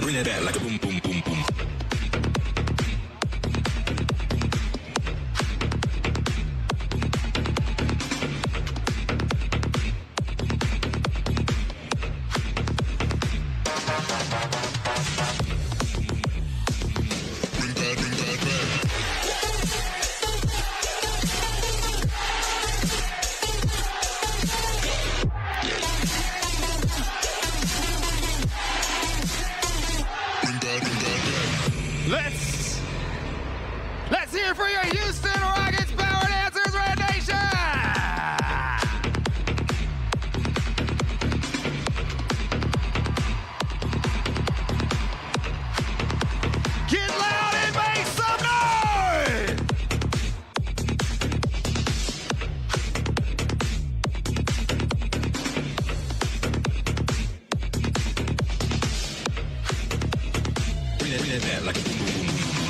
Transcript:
bring it back like a boom, boom, boom, boom. Let's let's hear for your Houston like boom boom boom.